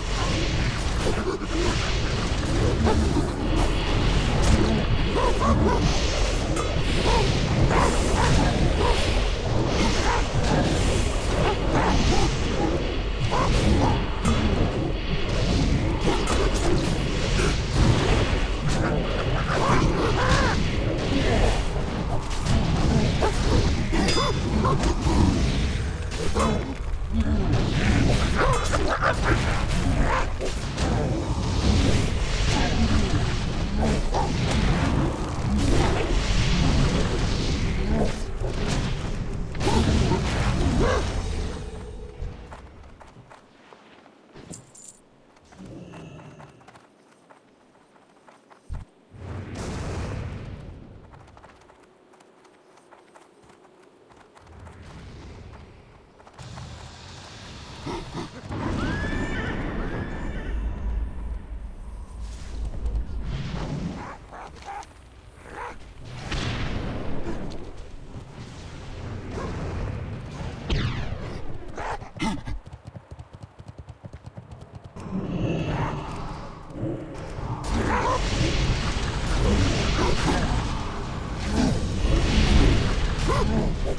Oh, my God.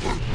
Yeah.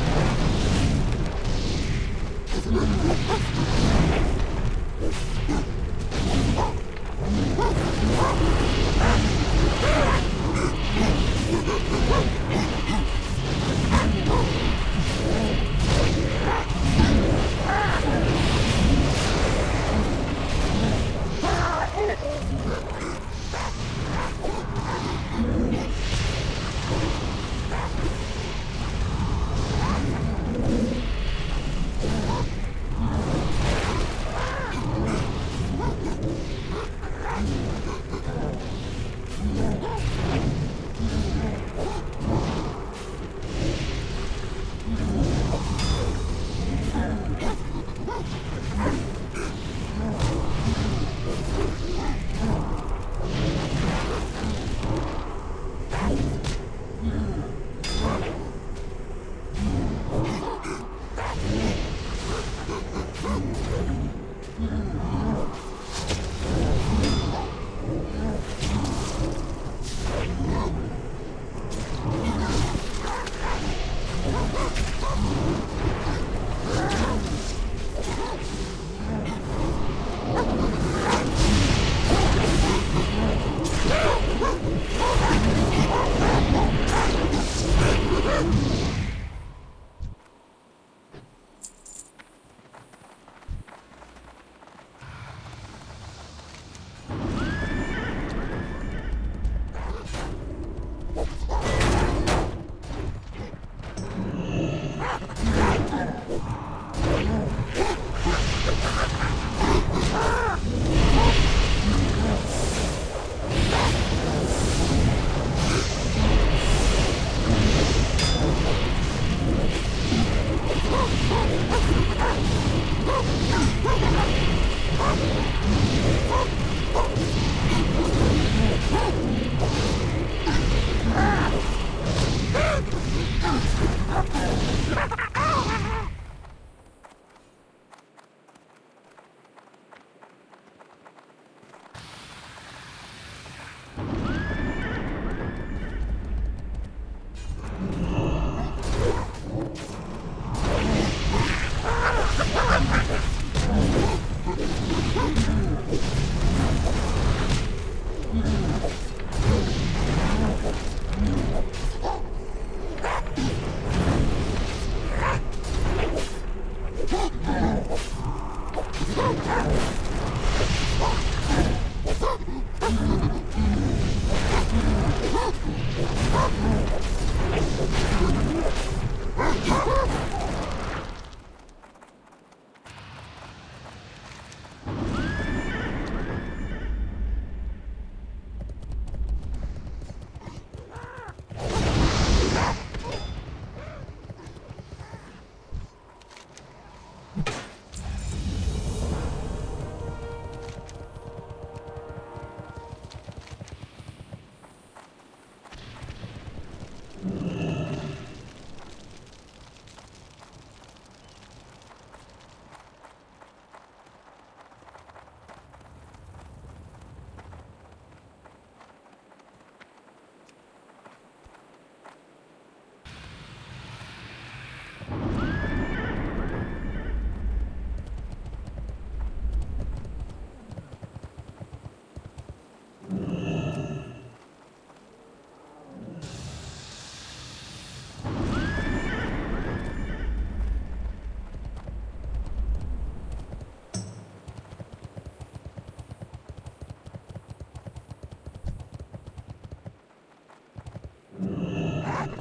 Ah!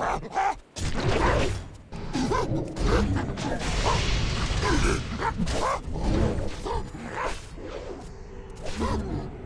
you